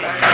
Bye.